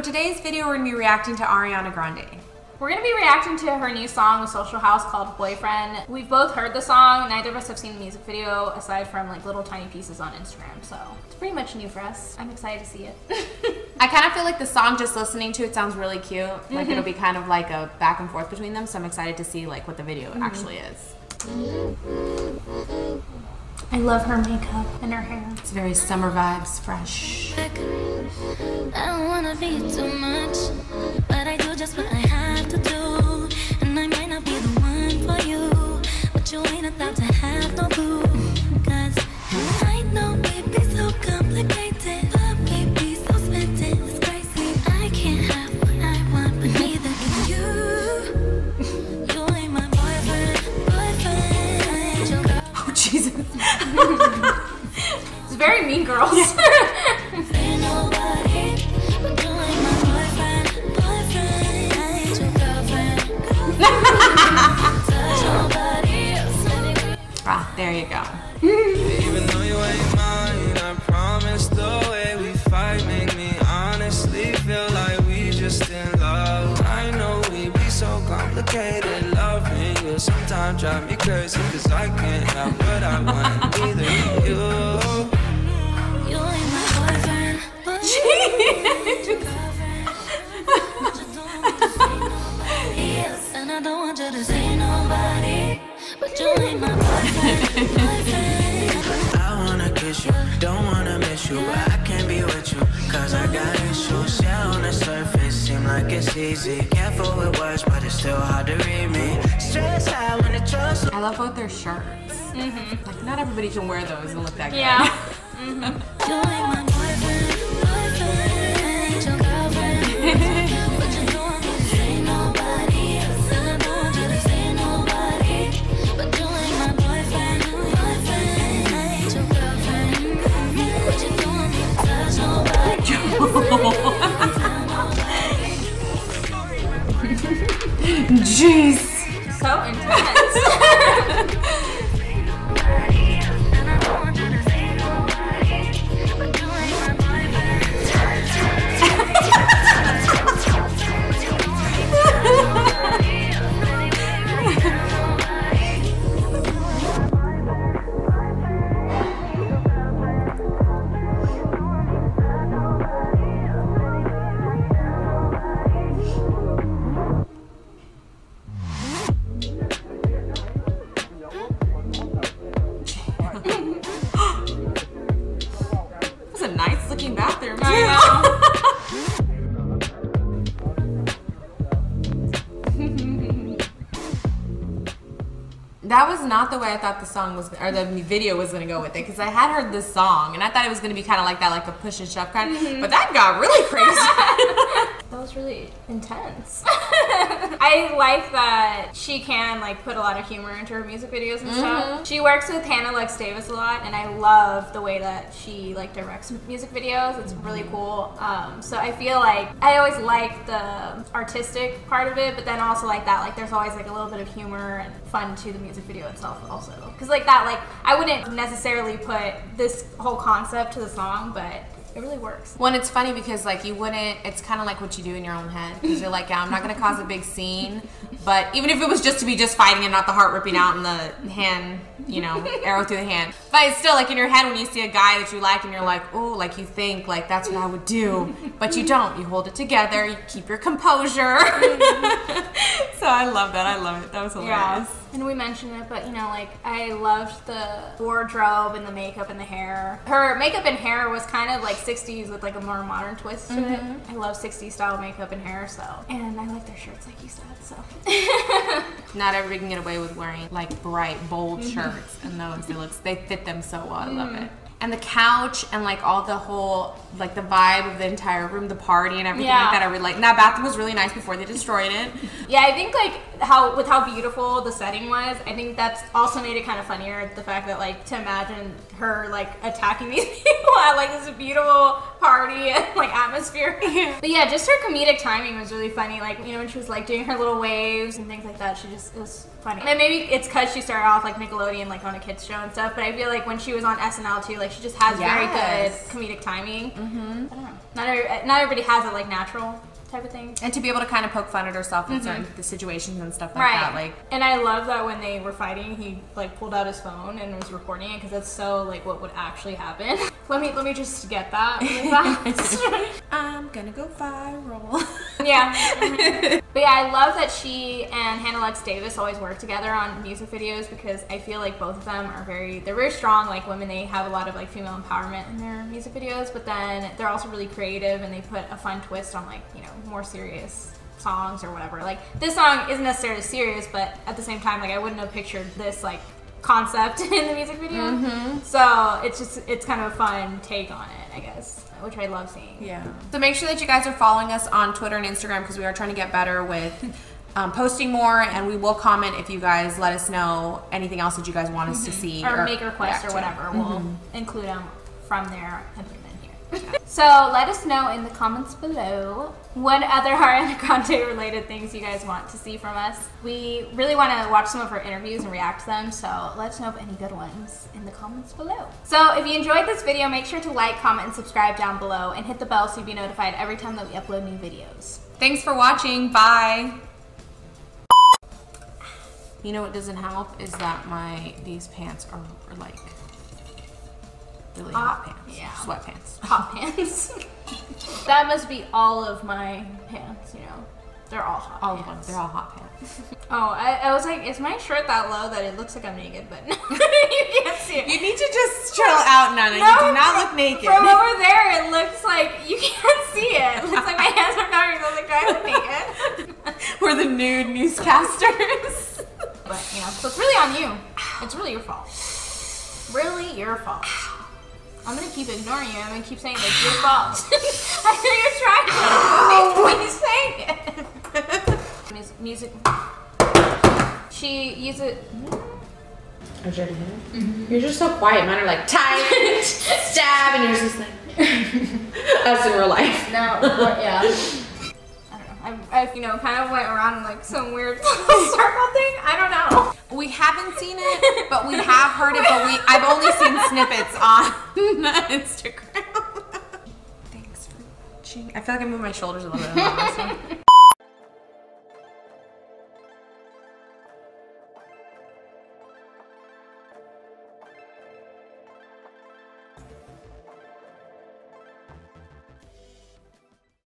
for today's video, we're gonna be reacting to Ariana Grande. We're gonna be reacting to her new song with Social House called Boyfriend. We've both heard the song. Neither of us have seen the music video aside from like little tiny pieces on Instagram. So it's pretty much new for us. I'm excited to see it. I kind of feel like the song, just listening to it, sounds really cute. Like mm-hmm. it'll be kind of like a back and forth between them. So I'm excited to see like what the video mm-hmm. actually is. I love her makeup and her hair. It's very summer vibes, fresh. I don't wanna be too much, but I do just what I girlfriend. mean girls. else. ah, there you go. Even though you ain't mine, I promise the way we fight make me honestly feel like we just in love. I know we be so complicated, loving you sometimes drive me crazy, cause I can't have what I want, neither can you. You I wanna kiss you, don't wanna miss you, but I can't be with you, cause I got issues. Yeah, on the surface, seem like it's easy. Careful with words, but it's still hard to read me. Stress high when the trust I love both their shirts. Mm-hmm. Like not everybody can wear those and look that good. yeah. You ain't my boyfriend, boyfriend. I ain't your girlfriend. But you don't want me to see nobody else. And don't want you to see nobody. But you ain't my boyfriend, boyfriend. I ain't your girlfriend, girlfriend. But you don't want me to. Jeez. So intense. That was not the way I thought the song was, or the video was gonna go with it, because I had heard this song and I thought it was gonna be kind of like that, like a push and shove kind. Mm-hmm. But that got really crazy. That was really intense. I like that she can like put a lot of humor into her music videos and stuff. She works with Hannah Lux Davis a lot, and I love the way that she like directs music videos. It's really cool. Um, so I feel like I always like the artistic part of it, but then also like that like there's always like a little bit of humor and fun to the music video itself also. Because like that like I wouldn't necessarily put this whole concept to the song, but it really works. Well, it's funny because like you wouldn't. It's kind of like what you do in your own head because you're like, yeah, I'm not gonna cause a big scene, but even if it was just to be just fighting and not the heart ripping out and the hand, you know, arrow through the hand, but it's still like in your head when you see a guy that you like and you're like, oh, like you think like that's what I would do, but you don't. You hold it together. You keep your composure. Mm-hmm. so I love that. I love it. That was hilarious. Yeah. And we mentioned it, but you know, like I loved the wardrobe and the makeup and the hair. Her makeup and hair was kind of like 60s with like a more modern twist to it. Mm-hmm. I love 60s style makeup and hair, so. And I like their shirts, like you said, so. Not everybody can get away with wearing like bright, bold mm-hmm. shirts, and those it looks they fit them so well. I love mm-hmm. it. And the couch and like all the whole like the vibe of the entire room, the party and everything Yeah. like that. I really like. And that bathroom was really nice before they destroyed it. yeah, I think like how with how beautiful the setting was, I think that's also made it kind of funnier. The fact that like to imagine her like attacking these people at like this beautiful party and like atmosphere. But yeah, just her comedic timing was really funny. Like you know when she was like doing her little waves and things like that, she just it was funny. And maybe it's because she started off like Nickelodeon, like on a kids show and stuff. But I feel like when she was on SNL too, like she just has Yes. very good comedic timing. Mm-hmm. I don't know. Not every, not everybody has it like natural type of thing. And to be able to kind of poke fun at herself in certain the situations and stuff like Right. that. Like, and I love that when they were fighting, he like pulled out his phone and was recording it because that's so like what would actually happen. let me let me just get that. I'm gonna go viral. yeah. Mhm. But yeah, I love that she and Hannah Lux Davis always work together on music videos because I feel like both of them are very they're very strong like women. They have a lot of like female empowerment in their music videos, but then they're also really creative and they put a fun twist on like you know more serious songs or whatever. Like this song isn't necessarily serious, but at the same time, like I wouldn't have pictured this like concept in the music video. Mm-hmm. So it's just it's kind of a fun take on it, I guess, which I love seeing. Yeah. So make sure that you guys are following us on Twitter and Instagram because we are trying to get better with um, posting more, and we will comment if you guys let us know anything else that you guys want us to mm-hmm. see or make requests or whatever. We'll mm-hmm. include them from there so let us know in the comments below what other Ariana Grande related things you guys want to see from us. We really want to watch some of her interviews and react to them, so let us know of any good ones in the comments below. So if you enjoyed this video, make sure to like, comment, and subscribe down below, and hit the bell so you'll be notified every time that we upload new videos. Thanks for watching. Bye. You know what doesn't help is that my these pants are, are like really hot pants, yeah. sweatpants. Hot pants. that must be all of my pants, you know. They're all hot All of pants. them, they're all hot pants. Oh, I, I was like, is my shirt that low that it looks like I'm naked? But you can't see it. You need to just chill out, Nana. you do not look naked. From over there, it looks like you can't see it. It looks like my hands are. I was like, do I look naked? We're the nude newscasters. But you know, so it's really on you. It's really your fault. Really your fault. I'm gonna keep ignoring you. I'm gonna keep saying it's your fault. I know you're trying to make me say it. Mus- Music. She uses. Are you ready? You're just so quiet. Mine are like tight, stab, and yours is like us in real life. No, yeah. I don't know. I, I, you know, kind of went around in like some weird circle thing. I don't know. We haven't seen it, but we have heard it. But we I've only seen snippets on Instagram. Thanks for watching. I feel like I moved my shoulders a little bit.